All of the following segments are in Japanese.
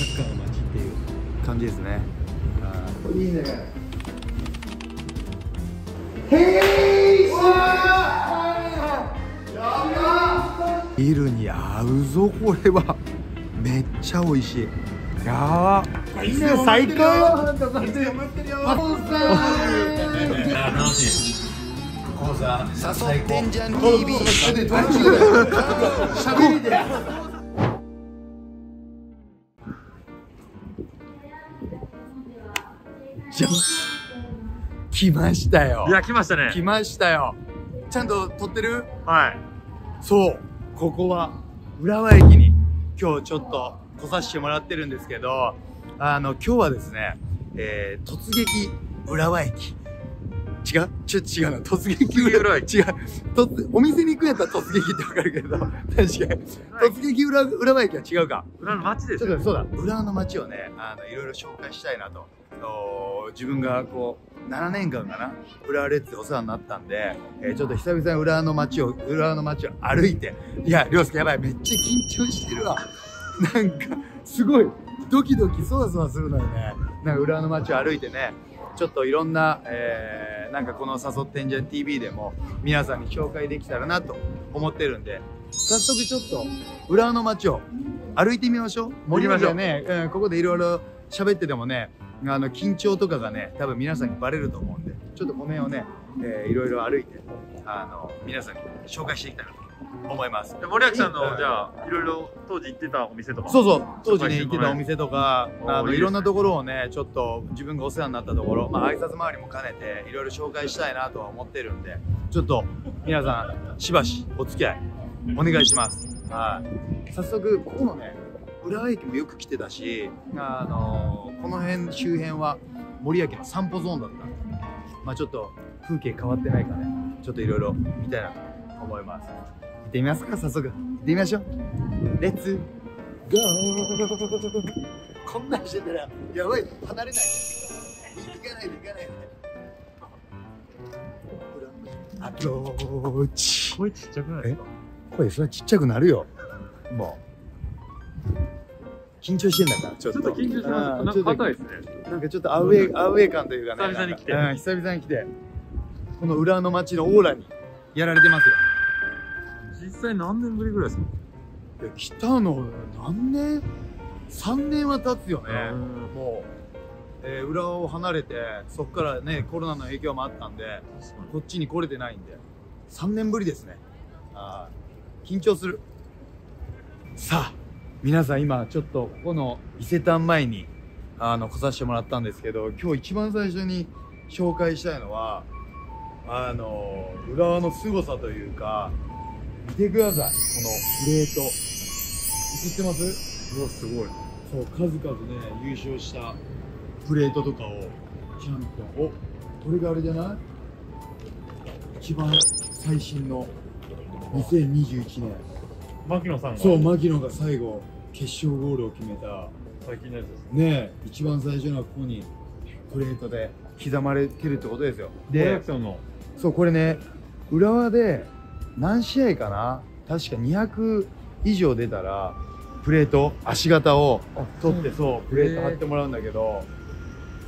サッカーの街っていう感じですね。あいいねへいビールに合うぞこれは。めっちゃ美味しい。やー。いいね最高よ誘ってんじゃん TV 喋りで じゃん来ましたよ。いや、来ましたね。来。ましたよ。ちゃんと撮ってる？はい。そう。ここは浦和駅に今日ちょっと来させてもらってるんですけどあの今日はですね、えー、突撃浦和駅違う。ちょっと違うな。突撃浦和駅違う。突お店に行くんやったら突撃ってわかるけど。確かに。突撃浦浦和駅は違うか。裏の街ですよ。ちょっとそうだ。浦和の街をねあのいろいろ紹介したいなと。お自分がこう7年間かな。浦和レッズでお世話になったんで、えーちょっと久々に浦和の街を浦和の街を歩いていや涼介やばい。めっちゃ緊張してるわ。なんかすごい。ドキドキそわそわするのよね。なんか浦和の街を歩いてねちょっといろんな、えーなんかこの「誘ってんじゃん TV」でも皆さんに紹介できたらなと思ってるんで早速ちょっと浦和の街を歩いてみましょう。森ましょう。うん、ここでいろいろ喋っててもねあの緊張とかがね多分皆さんにバレると思うんでちょっとこの辺をね、えーいろいろ歩いてあの皆さんに紹介していきたいなと思います。で森脇さんの、うんじゃあ、いろいろ当時行ってたお店とか？そうそう。当時ね行ってたお店とかあのいろんなところをねちょっと自分がお世話になったところまあ挨拶回りも兼ねていろいろ紹介したいなとは思ってるんでちょっと皆さんしばしお付き合いお願いします。はい。早速ここのね浦和駅もよく来てたしあのこの辺周辺は森脇の散歩ゾーンだった。んでまあちょっと風景変わってないかね。ちょっといろいろ見たいなと思います。行ってみますか早速。行ってみましょう。レッツゴーこんなんしてたらやばい。離れない行かないで行かないで。アプローチ声ちっちゃくないですか？声それはちっちゃくなるよ。もう。緊張してんだからちょっと。ちょっと緊張します。なんか硬いですね。なんかちょっとアウェーアウェー感というかね。久々に来て。うん久々に来て。この裏の街のオーラにやられてますよ。実際何年ぶりぐらいですか？来たの何年 ?3 年は経つよね。うん。もう、えー浦和を離れてそこからねコロナの影響もあったんでこっちに来れてないんで。3年ぶりですね。あー緊張する。さあ皆さん今ちょっとここの伊勢丹前にあの来させてもらったんですけど今日一番最初に紹介したいのはあの浦和の凄さというか見てくださいこのプレート映ってます？に。うわ、すごい。そう数々ね優勝したプレートとかをチャンピオンおこれがあれじゃない？一番最新の2021年牧野さんが。そう牧野が最後決勝ゴールを決めた最近のやつです。ねえ一番最初のはここにプレートで刻まれてるってことですよ森で。そうこれね浦和で何試合かな？確か200以上出たらプレート足型を取ってそうプレート貼ってもらうんだけど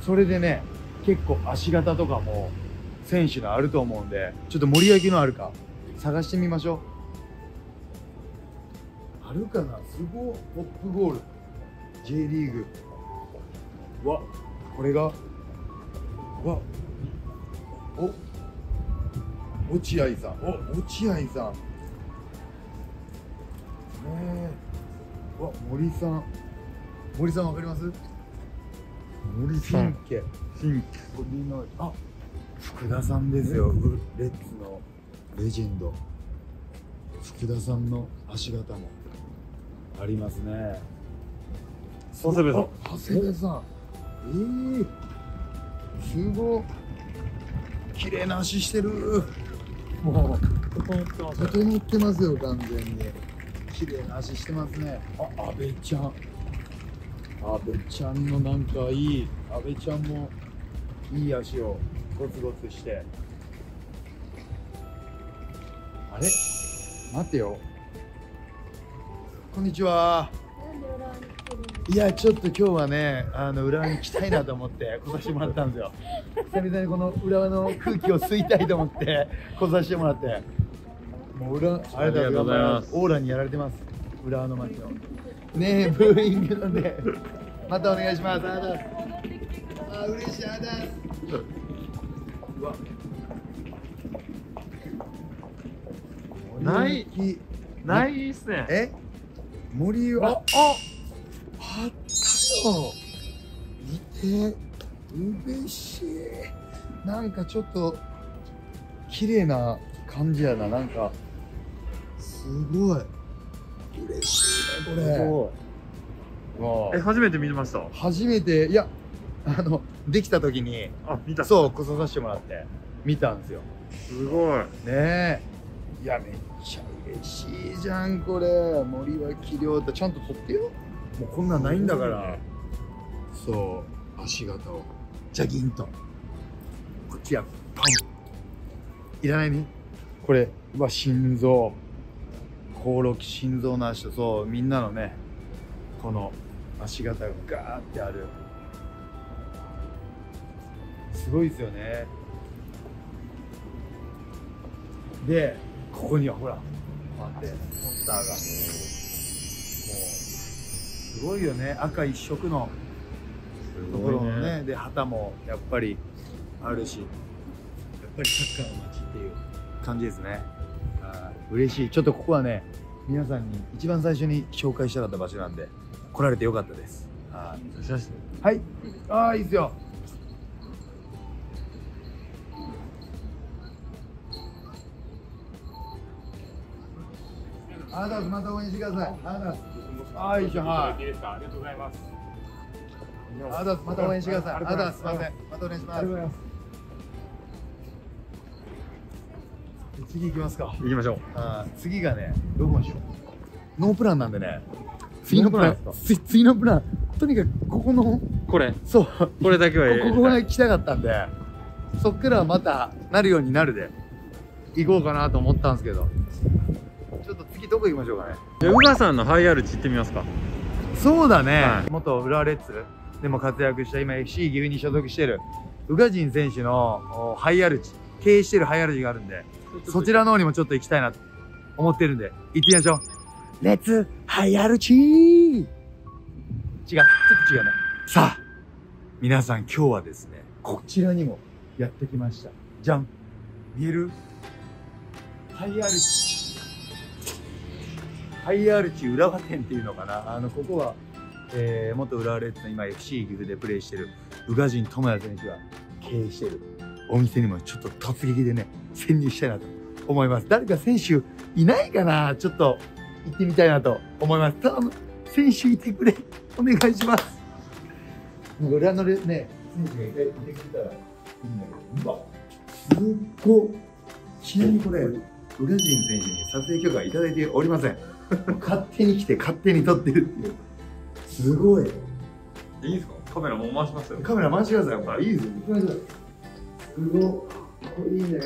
それでね結構足型とかも選手のあると思うんでちょっと盛り上げのあるか探してみましょう。あるかな？すごい。ポップゴール。J リーグ。うわこれが？うわ。お落合さん。お落合さん。ねえ。うわ森さん。森さんわかります？森さん。家。新森のあ福田さんですよ。うレッツの。レジェンド。福田さんの足型も。ありますね。長谷部さん。あ長谷部さん。ええ。すご。い綺麗な足してるもう整ってますね。整ってますよ完全に。綺麗な足してますね。あ阿部ちゃん。阿部ちゃんのなんかいい阿部ちゃんもいい足をゴツゴツして。あれ？待ってよ。こんにちはいやちょっと今日はねあの浦和に来たいなと思って 来させてもらったんですよ。久々にこの浦和の空気を吸いたいと思って 来させてもらって。もう浦和ありがとうございます。オーラにやられてます。浦和の街のねえブーイングなんでまたお願いします。ありがとうございますあ嬉しいありがとうございます。うわ。ない森ないっすね。え？森はああったよ。見て。嬉しい。なんかちょっと綺麗な感じやな。なんか。すごい。嬉しいねこれ。わえ、初めて見ました？初めて。いやあのできた時に。あ、見た。そう来させてもらって。見たんですよ。すごい。ねえいやめっちゃ嬉しいじゃんこれ。森脇亮太ちゃんと撮ってよ。もうこんなんないんだから。そう足型を。ジャギンと。こっちやパン。いらないねこれうわ心臓興梠心臓の足とそうみんなのねこの足型がガーってある。すごいですよね。でここにはほら待って。ポスターがもうすごいよね。赤一色のところのね。で旗もやっぱりあるしやっぱりサッカーの街っていう感じですね。はい。嬉しい。ちょっとここはね皆さんに一番最初に紹介したかった場所なんで来られてよかったです。はい。はい。ああいいっすよあなたまた応援してください。あなたああいいじゃんはい。ありがとうございます。あなたまた応援してください。あなたす。みませんまたお願いします次行きますか。行きましょう。あー次がねどこにしよう。ノープランなんでね。次のプラン。次のプラン。とにかくここのこれ、そう。これだけはこここが来たかったんで。そっからまたなるようになるで。行こうかなと思ったんですけど次どこ行きましょうかね。じゃあ、宇賀さんのハイアルチ行ってみますか？そうだね、はい。元浦和レッズ。でも活躍した今 FC 岐阜に所属してる宇賀神選手のおハイアルチ経営してるハイアルチがあるんでそちらの方にもちょっと行きたいなと思ってるんで行ってみましょう。レッツハイアルチ違う。ちょっと違うね。さあ皆さん今日はですねこちらにもやってきました。じゃん。見える？ハイアルチハイアルチ浦和店っていうのかな？あのここは、えー元浦和レッズの今 FC 岐阜でプレーしてる宇賀神智也選手が経営してる。お店にもちょっと突撃でね潜入したいなと思います。誰か選手いないかな？ちょっと行ってみたいなと思います。頼む選手いてくれ。お願いします。なんか裏のね選手がいていてくれたらいいんだけどうわすっごい。ちなみにこれ宇賀神選手に撮影許可いただいておりません。勝手に来て勝手に撮ってるっていう。すごい。いいですか？カメラもう回しますよ。カメラ回してくださいやっぱいいですよ。行きましょうすごい。これいいね。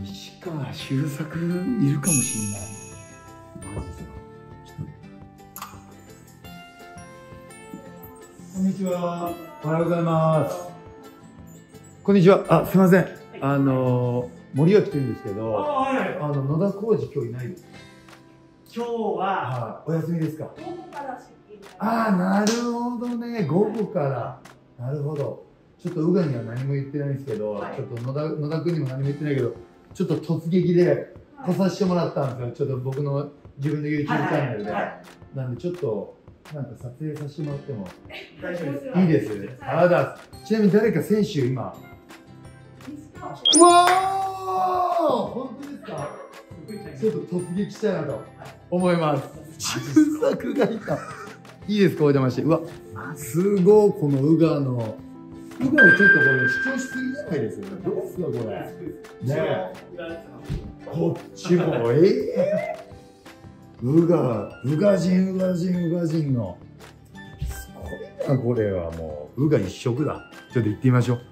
西川周作いるかもしれない。マジでこんにちは。おはようございます。こんにちは。あすいませんあの森脇というんですけどはい、あの野田浩二今日いないです今日ははいお休みですか？午後から出勤ああ、なるほどね。午後から。なるほど。ちょっと宇賀には何も言ってないんですけど、はいちょっと野田野田君にも何も言ってないけど、ちょっと突撃で来させてもらったんですよ。ちょっと僕の自分の YouTube チャンネルで。はいなんでちょっと、なんか撮影させてもらっても大丈夫ですいいですよね。ありがとうございます。ちなみに誰か選手今。うわー本当ですかちょっと突撃したいなと思います。中作がいた。いいですか、お邪魔して。うわ、すごい、このウガの。ウガをちょっとこれ主張しすぎじゃないですよ。どうすか、これ。ねえ。こっちも、ええウガ、ウガ人、ウガ人、ウガ人の。すごいな、これはもう。ウガ一色だ。ちょっと行ってみましょう。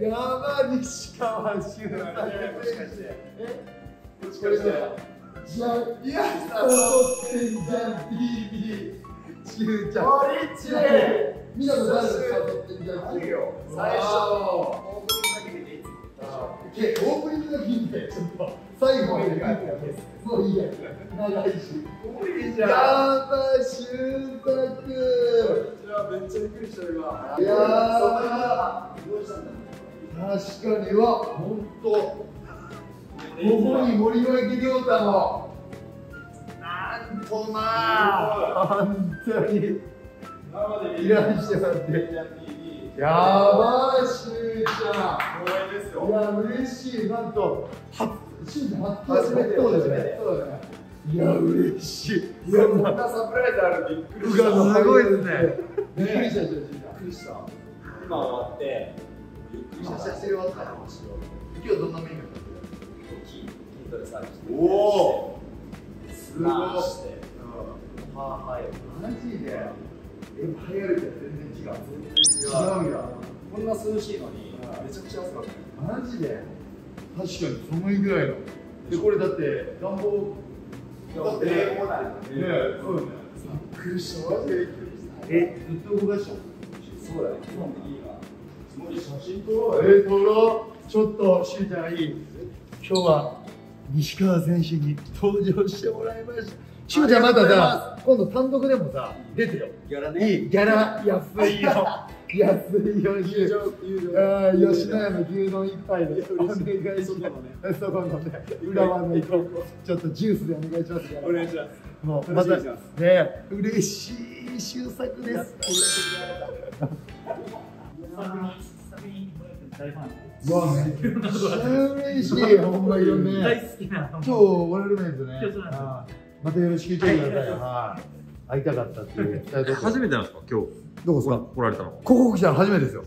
やば西川修作えこれでじゃい。や誘ってんじゃん TV しゅうちゃんみんなの誰で誘ってんじゃん TV 最初オープニングだけ見ていいオープニングだけ見てちょっと最後までもういいや長いしやば修作めっちゃびっくりした今いやー確かには本当ここに森脇亮太もなんとまあ。本当にいらっしゃってやばい。しゅうちゃんいや嬉しい。なんとはしゅうちゃん初めて。そうですねそうだね。いや嬉しい。いやこんなサプライズあるびっくりうした。わすごいですね。びっびっくりした。しゅうちゃんくりした。今終わって今日どんなメニュー筋筋トレサービスおおすごいしてはあはいマジでえ流行るじゃ全然違う違うんやこんな涼しいのにめちゃくちゃ暑かったマジで確かに寒いぐらいのでこれだって暖房だって冷房だよねそうねびっくりしたマジでびっくりしたえずっと動かしたそうだね基本的には。写真撮えー、撮ろう。ちょっとしゅうちゃんい。い今日は西川選手に登場してもらいました。しゅうちゃんまたさ今度単独でもさ出てよ。ギャラいい。ギャラ。安いよ。安いよ。しゅうあー吉野家の牛丼一杯でお願いします。そこのね、浦和のちょっとジュースでお願いします。お願いします。もうまたね、嬉しい終作です。うわ、めっちゃ嬉しい、ほんま。大好きな今日我々のですね今日そうなんです。あーまたよろしく言ってくださいよ。はい。会いたかったっていう。初めてなんですか？今日どこですか？来られたのここ来たの初めてですよ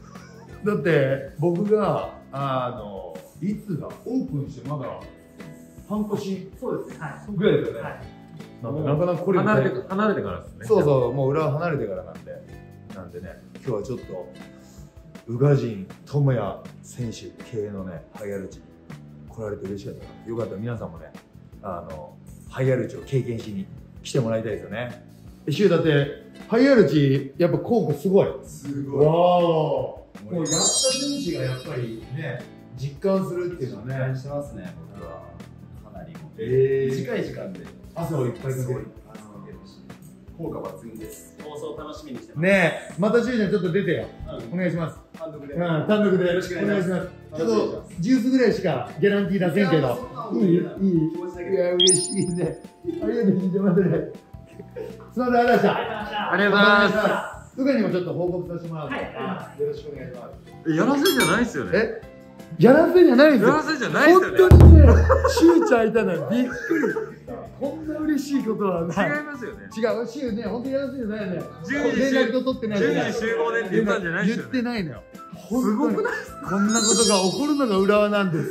だって僕があのいつだオープンしてまだ半年そうですね。はい。ぐらいですよね、はい。なんでなかなかこれ離れて離れてからですねそうそうもう裏を離れてからなんでなんでね今日はちょっと宇賀神智也選手系のねハイアルチ来られて嬉しかったな。よかった。ら皆さんもねあのハイアルチを経験しに来てもらいたいですよね。えシュウだってハイアルチやっぱ効果すごい。すわおもうやった選手がやっぱりね実感するっていうのはねしてますね僕は。かなりえ短い時間で。汗をいっぱいかける効果抜群です。放送楽しみにしてます。ねえ。またしゅうちゃんちょっと出てよ。お願いします単独で。うん単独で。よろしくお願いします。ちょっとジュースぐらいしかギャランティー出せんけど。いいいい。気持ちだけいや嬉しいね。ありがとうじゃあまたね。すみませんありがとうございました。ありがとうございますすぐにもちょっと報告させてもらうので、はい。よろしくお願いします。えやらせじゃないですよね。え？やらせじゃないんですよ。やらせじゃないですよね。本当にねしゅうちゃんいたのびっくりこんな嬉しいことはない。違いますよね。違うしね。本当にやらせじゃないのよ10時集連絡取ってない10時集合でって言ったんじゃないです言よね。ってないのよすごくない？こんなことが起こるのが浦和なんです。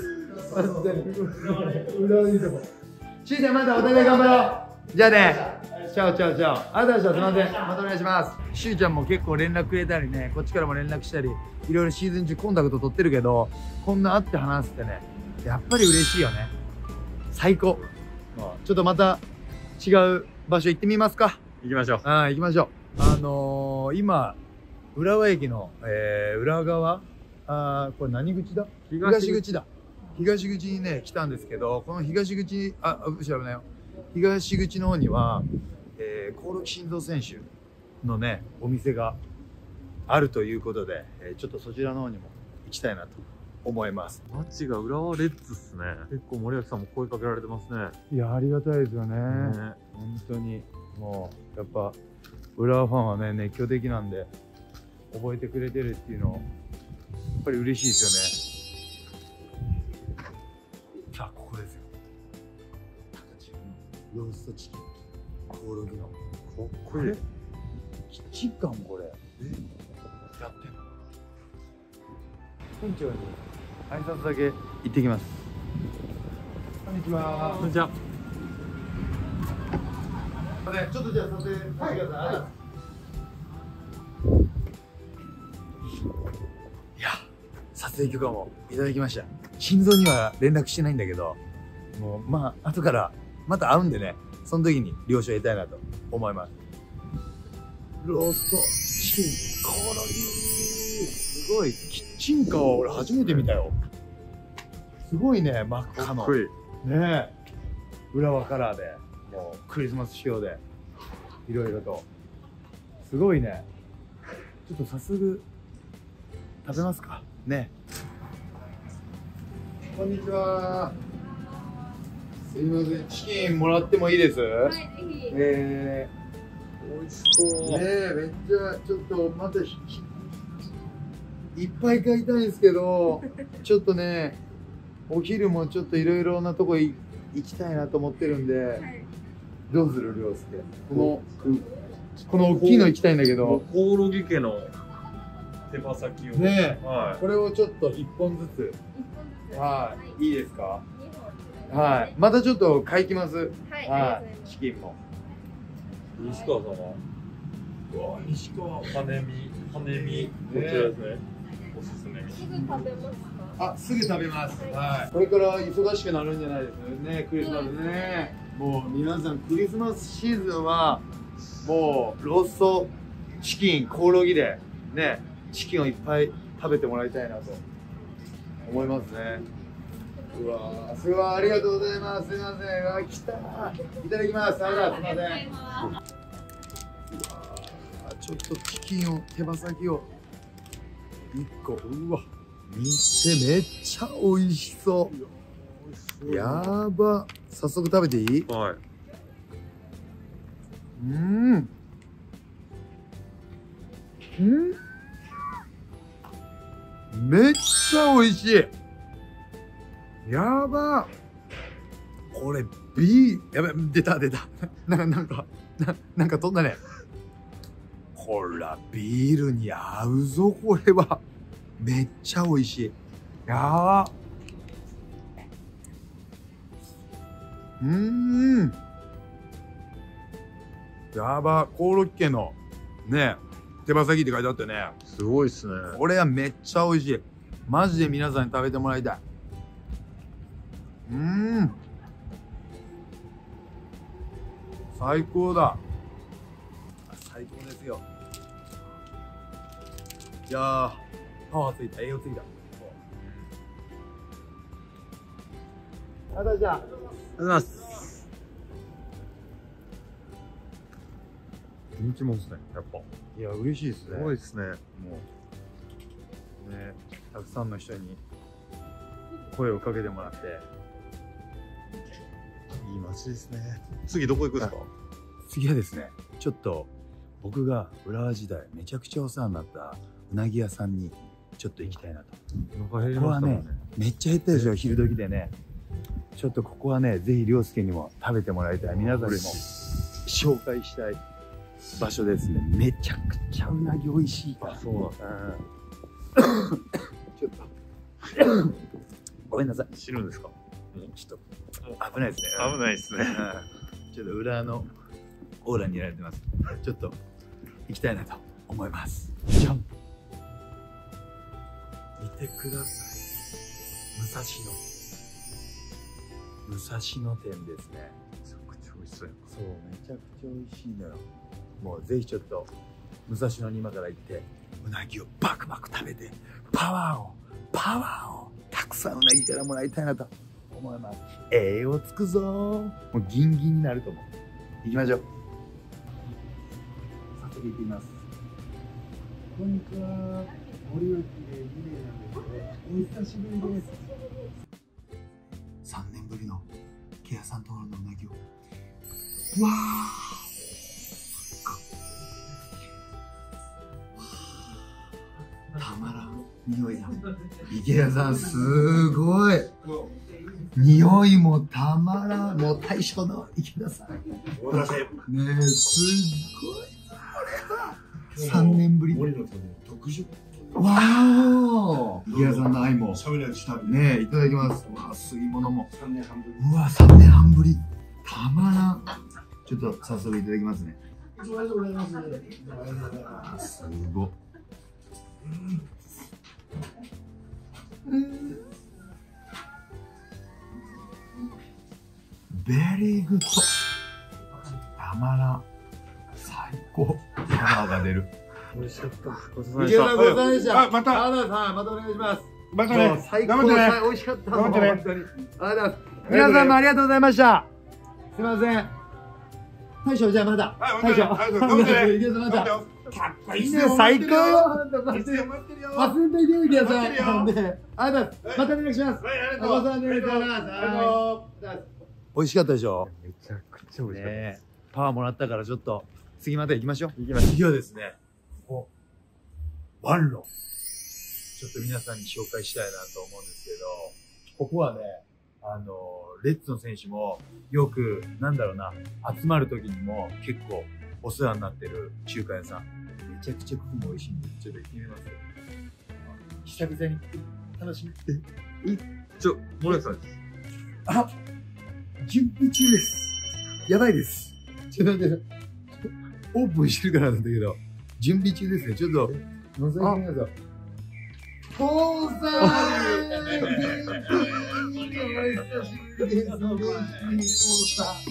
浦和いいとこしゅうちゃんまたお互い頑張ろう。じゃあね。チャオチャオチャオありがとうございましたすみません。またお願いしますしゅうちゃんも結構連絡くれたりね。こっちからも連絡したりいろいろシーズン中コンタクト取ってるけどこんな会って話すってねやっぱり嬉しいよね。最高ちょっとまた違う場所行ってみますか。行きましょう。あ行きましょう。あのー、今浦和駅の、えー、裏側？あーこれ何口だ？東口。だ。東口にね来たんですけどこの東口ああ後ろ危ないよ。東口の方には、えー、興梠慎三選手のねお店があるということで、えーちょっとそちらの方にも行きたいなと思います。街が浦和レッズっすね。結構森脇さんも声かけられてますね。いやありがたいですよね。ね。本当に。もうやっぱ浦和ファンはね熱狂的なんで覚えてくれてるっていうのやっぱり嬉しいですよね。さあここですよ。ローストチキンコオロギの。かっこいいキッチンカーもこれ。え？店長に挨拶だけ行ってきます。こんにちは。こんにちは。ちょっとじゃあ撮影してください、いや撮影許可もいただきました。心臓には連絡してないんだけどもうまあ後からまた会うんでねその時に了承得たいなと思います。ローストチキンコオロギすごいキッチンカーは俺初めて見たよ。すごいね真っ赤の。かっこいい。ね。え浦和カラーでもうクリスマス仕様で。いろいろと。すごいね。ちょっと早速食べますか。ね。こんにちは。すいません。チキンもらってもいいです、はい、ぜひ。え美味しそー、ねえ。めっちゃちょっとまたいっぱい買いたいんですけど ちょっとねお昼もちょっといろいろなとこい行きたいなと思ってるんで、はい。どうする涼介？このこの大きいの行きたいんだけどコオロギ家の手羽先をねえはこれをちょっと1本ずつ一本ずつ。はいいいですか。はいまたちょっと買いきますはい。はいチキンもい西川様うわ西川羽身羽身こちらですねおすすめすぐ食べます。か。あすぐ食べます。はい。はい。これから忙しくなるんじゃないですねクリスマスね。もう皆さんクリスマスシーズンはもうローストチキンコオロギでねチキンをいっぱい食べてもらいたいなと思いますね。うわーすごいありがとうございます。すいません。うわ来た。いただきます。あらす。いませんあちょっとチキンを手羽先を1個。うわ。見てめっちゃ美味しそう。やば。早速食べていい？うはい。ーん。うん。めっちゃ美味しい。やば。これビー。やべ出た出た。な なんかななんか飛んだねほらビールに合うぞこれは。めっちゃ美味しい。やばうーん。やばコオロギ家のね手羽先って書いてあってね。すごいっすね。これはめっちゃ美味しい。マジで皆さんに食べてもらいたい。うーん。最高だ。最高ですよいやー。パワーついた栄養ついた。あだじゃあありがとうございます。人気もんですねやっぱ。いや嬉しいですすねごいっすね。もう。ねたくさんの人に声をかけてもらって。いい街ですね。次どこ行くんですか？次はですねちょっと僕が浦和時代めちゃくちゃお世話になったうなぎ屋さんにちょっと行きたいなと。お腹減りましたもんね。めっちゃ減ったでしょ昼時でね。ちょっとここはねぜひ涼介にも食べてもらいたい。皆さんにも紹介したい場所ですね。めちゃくちゃうなぎ美味しいから。あそう。なんうん。ちょっと。ごめんなさい。知るんですか？ちょっと。危ないですね。危ないですね。うん。ちょっと裏のオーラにやられてます。ちょっと行きたいなと思います。じゃん見てください。武蔵野。武蔵野店ですね。めちゃくちゃ美味しそうやそう、めちゃくちゃ美味しいのよ。もうぜひちょっと武蔵野に今から行って、うなぎをバクバク食べて、パワーを、パワーをたくさんうなぎからもらいたいなと思います。栄養つくぞー。もうギンギンになると思う。行きましょう。早速行ってみます。こんにちは。森脇で2名なんですけど、お久しぶりです。3年ぶりのケアさんとのうなぎを。わーたまらん匂いだ池谷さんすごい匂いもたまらんもう大将の池田さんねえすっごい3年ぶり。森特殊わー。おギアさんの愛も。喋られしたねえいただきます。うわ吸い物も。3年半ぶり。うわ3年半ぶり。たまらん。ちょっと早速いただきますね。ありがとうございます。ありがとうございます。すごっ very good たまらん最高パワーが出る。美味しかったごちそうさまでした。あまたありがとうございますまたお願いします。またね。最高頑張ってね。最美味しかった頑張ってね。もう本当に。ありがとうございます。皆さんもありがとうございました。すいません。大将じゃあまだはい大将ありがとう頑張ってね。池田さんまた。かっこいいねよ最高よ。いつでも待ってるよ。忘れないで池田さん待ってるよ。なんで。ありがとうございます。またお願いします。はいありがとう。ごちそうさまでした。ありがとう。美味しかったでしょ。めちゃくちゃ美味しかった。パワーもらったからちょっと次また行きましょう。行きましょう。次はですねここワンロちょっと皆さんに紹介したいなと思うんですけどここはねあのレッツの選手もよくなんだろうな集まる時にも結構お世話になってる中華屋さん。めちゃくちゃここも美味しいんでちょっと行ってみます。よ久々に楽しみ。ちょ森脇さんです準備中です。やばいです。ちょっと待って、オープンしてるからなんだけど、準備中ですね。ちょっと、覗いてみましょう。父さんお久しぶりです。嬉しい、父さん。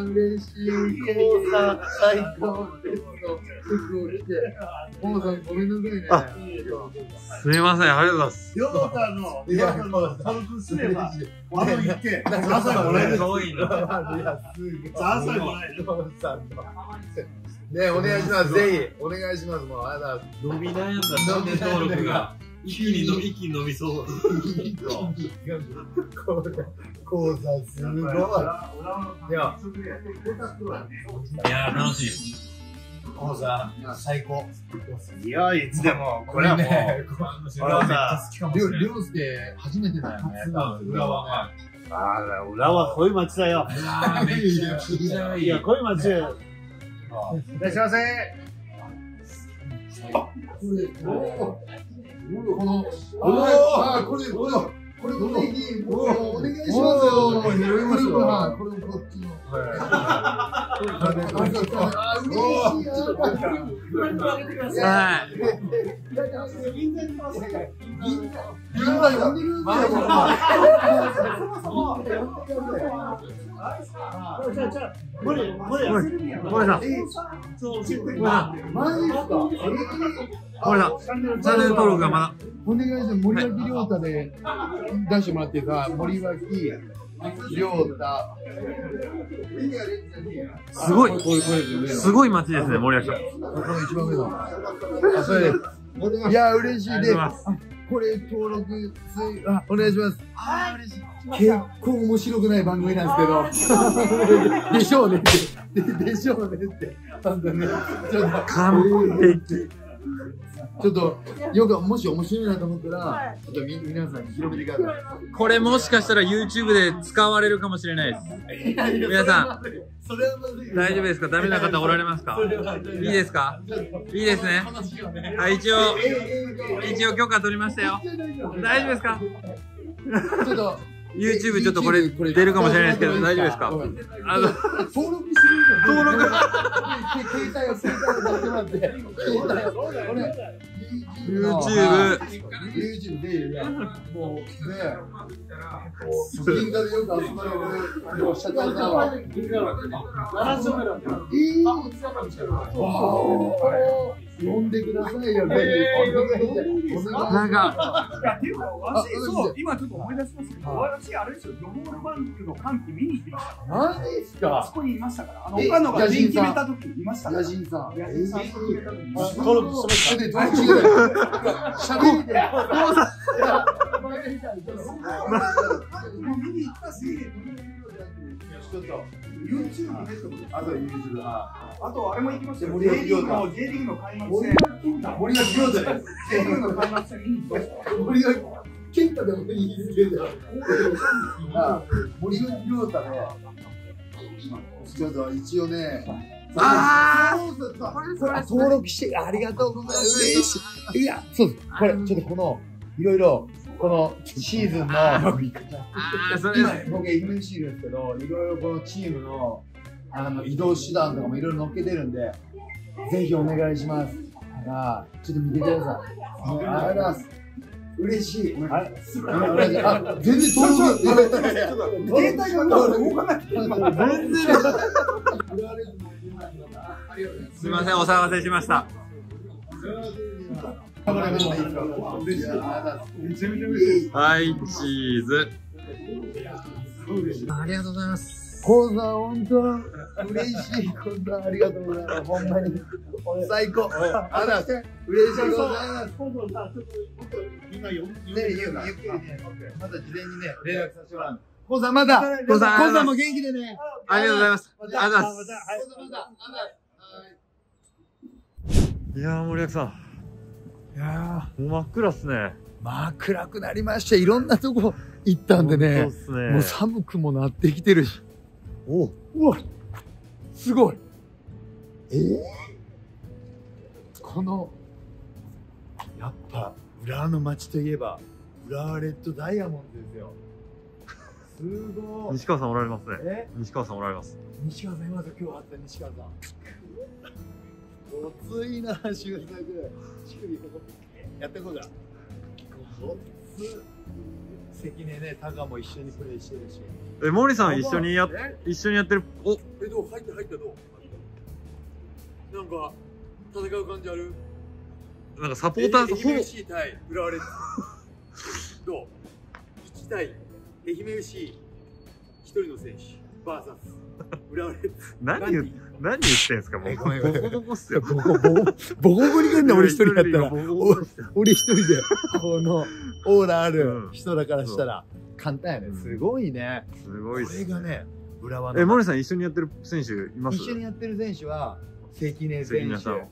う嬉しい、父さん。最高です。服を着て。父さん、ごめんなさいね。すみませんありがとうございますヨータのヨータのクすればあの行って朝もらえるすごいないや、す朝もらえる父さんの。ねお願いします。ぜひ、お願いします。もう、ありがとうございます。伸び悩んだチャンネル登録が一気にの一気に伸びそうこうこうさん、すごい。いや、いや楽しいこうさん、最高。いやいつでもこれはもう俺はさ、りょう、りょうすけ、初めてだよね。多分、裏はね。あら裏はこういう街だよいやこういう街いらっしゃいませこの、あ、これ、これ、これ、お、願いしますよ。これ、これ、こっちの。あ、嬉しい。はい銀座呼んでるんだよ。これこれ森森さん森さんマジですか森さんチャンネル登録がまだお願い。します。森脇亮太で出してもらってさ、森脇亮太。すごい、すごい。街ですね森脇さん一番上の。あ、それです。い。や、嬉しい。です。これ登録、お願い。します。あ、嬉しい。結構面白くない番組なんですけど。でしょうねって。ででしょうねって。なんだね。ちょっと。完璧ちょっと、よく、もし面白いなと思ったら、ちょっとみ、皆さんに広めてください。これもしかしたら YouTube で使われるかもしれないです皆さんそれはまずい。大丈夫ですか？ダメな方おられますか？いいですか？いいですねはい一応一応許可取りましたよ大丈夫ですか？ちょっと、YouTube ちょっとこれ出るかもしれないですけど大丈夫ですか？あの登録。してる登録。携帯を携帯を出してもらって携帯を俺 YouTube YouTube でもうね銀座でよく集まれる社長さんはいいわお呼んでくださいよ。ぜひお願いなんかっていうか、私、そう、今ちょっと思い出しますけど、私、あれですよ、ヨモールバンクの歓喜見に行きましたから。マジですあそこにいましたから。あの、岡野が人さん人決めた時いましたから。野人さん野人さん決めた時いました登録しました。登録してください。しゃべりで。見に行ったし、ちょっと。YouTube でってことあと YouTube ああと、あれも行きましたよ。森 J リーグの、J リーグの開幕森戦。森脇亮太です。J リーグの開幕戦見に行きました。森脇健太でもいいですけど。あ森脇亮太ね。ちょっと一応ね、あそうそうそうこれ登録してありがとうございますいやそうですこれちょっとこのいろいろこのシーズンの今僕んです。けどいろいろこのチームのあの移動手段とかもいろいろ載っけてるんでぜひお願いします。あちょっと見てください。ありがとうございます。嬉しい。あれあ全然登録携帯が動かなくて全然。すみません、お騒がせしました。はい、チーズ。ありがとうございます。コウさん、本当嬉しい。コウさん、ありがとうございます。ほんまに。最高。あら、嬉しい。ございます。今度さ、ちょっと僕今ゆゆっくりね、また事前にね、連絡させてもらう。コウさん、また。コウさんコウさんも元気でね。ありがとうございます。あまりがとうございます。いいやー、森脇さん。いやー、真っ暗っすね。まあ、暗くなりました。いろんなとこ行ったんでそうねっ。すね。もう寒くもなってきてるし。おうわすごい。えー？この、やっぱ、浦和の街といえば、浦和レッドダイヤモンドですよ。すごい。西川さんおられますね。え？西川さんおられます。西川さんいますよ今日会った西川さん。ごついな、修作。乳首ここ、やってこうか。ごつ。関根ね、タカも一緒にプレイしてるし。え、森さん一緒にや一緒にやってる、お、え、どう？入った入ったどう？なんか、戦う感じある？なんかサポーター、ほぼ、FC 対浦和レッズ。どう ?1 対愛媛 FC、一人の選手、バーサス、浦和レッズ。何言う、何言ってんすか、もう。ボコボコっすよ。ボコボコ、ボコボコに来んねん俺一人やったら。俺一人で、この、オーラあるうん人だからしたら、簡単やね。すごいね。すごいっすこれがね、浦和の。え、森さん一緒にやってる選手います？一緒にやってる選手は関根選手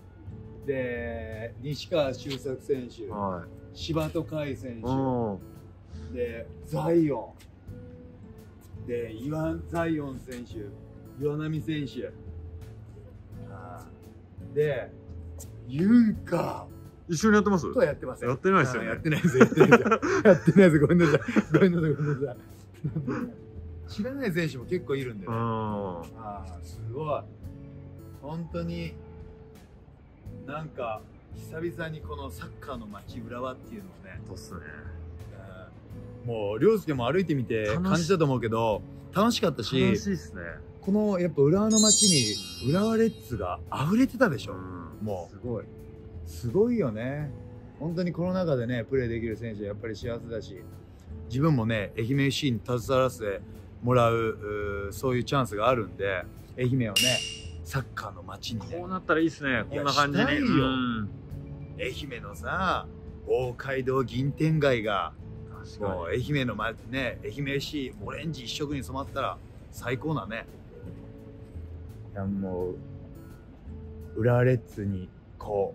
で西川周作選手は柴戸海選い。手うん。でザイオンでイワン・ザイオン選手岩波選手あーでユンカ一緒にやってます？ーとはやってません。やってないですよね。やってないですやってないですやってないです。ごめんなさい。ごめんなさい。ごめんなさい。知らない選手も結構いるんでね。うん。ああすごい。本当になんか久々にこのサッカーの街浦和っていうのをね、そうっすね。うん。もう涼介も歩いてみて感じたと思うけど楽しかったし楽しいっすね。このやっぱ浦和の街に浦和レッズが溢れてたでしょ、ん。もすごい。うすごいよね。本当にこの中でねプレーできる選手はやっぱり幸せだし自分もね愛媛 FC に携わらせてもらうそういうチャンスがあるんで愛媛をねサッカーの街にね。こうなったらいいっすね。こんな感じに。したいよ。うん。愛媛のさ大街道銀天街がもう愛媛の、ま、ね愛媛 FC オレンジ一色に染まったら最高なねもう浦和レッズにこ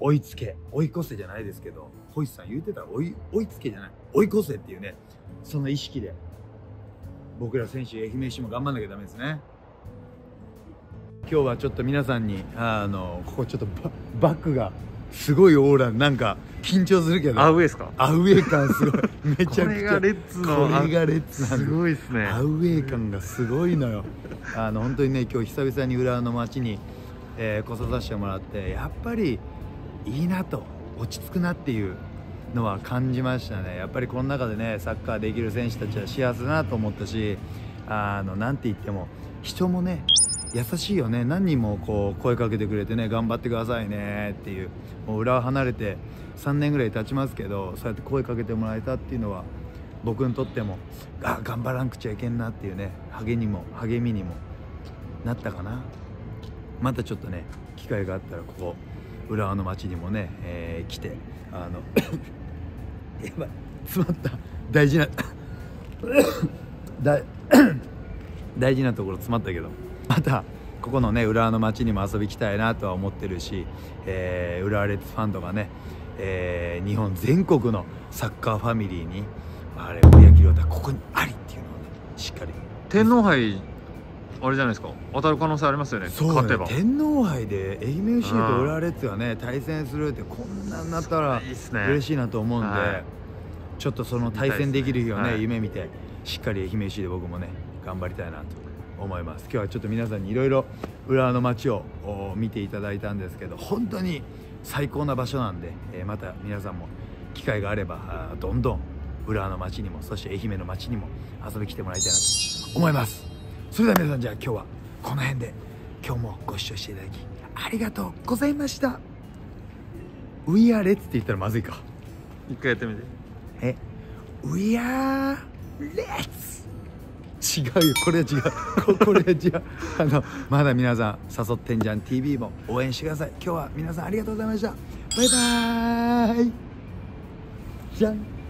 う追いつけ追い越せじゃないですけど星さん言うてたら追い追いつけじゃない。追い越せっていうねその意識で僕ら選手愛媛市も頑張んなきゃダメですね。今日はちょっと皆さんにあのここちょっとバックがすごいオーラなんか緊張するけに。どアウェイっすか？アウェー感すごい めちゃくちゃこれがレッツの。これがレッツすごいっすね。アウェー感がすごいのよあの本当にね今日久々に浦和の街に、えー来させてもらってやっぱりいいなと落ち着くなっていうのは感じましたねやっぱりこの中でねサッカーできる選手たちは幸せだなと思ったしあのなんて言っても人もね優しいよね。何人もこう声かけてくれてね。頑張ってくださいねっていう。もう浦和離れて3年ぐらい経ちますけどそうやって声かけてもらえたっていうのは僕にとってもあ頑張らんくちゃいけんなっていうね。励みも励みにもなったかな。またちょっとね機会があったらここ浦和の町にもね、えー来てあの やばい詰まった。大事な 大事なところ詰まったけど。またここのね浦和の町にも遊び来たいなとは思ってるし、えー浦和レッズファンとかね、えー日本全国のサッカーファミリーにあれ森脇亮太ここにありっていうのをねしっかり。天皇杯あれじゃないですか。当たる可能性ありますよね。そう勝てば。ね天皇杯で愛媛 FC と浦和レッズがね対戦するってこんなんなったら嬉しいなと思うんで、はい。ちょっとその対戦できる日をね、はい夢見てしっかり愛媛 FC で僕もね頑張りたいなと思います。今日はちょっと皆さんにいろいろ浦和の街をお見ていただいたんですけど本当に最高な場所なんで、えーまた皆さんも機会があればどんどん浦和の街にもそして愛媛の街にも遊びに来てもらいたいなと思います。それでは皆さんじゃあ今日はこの辺で今日もご視聴していただきありがとうございました。We are Let's って言ったらまずいか。一回やってみて。え We are Let's 違うよ。これは違う。こ れは違う。あのまだ皆さん誘ってんじゃん。TV も応援してください。今日は皆さんありがとうございました。バイバーイ。じゃん。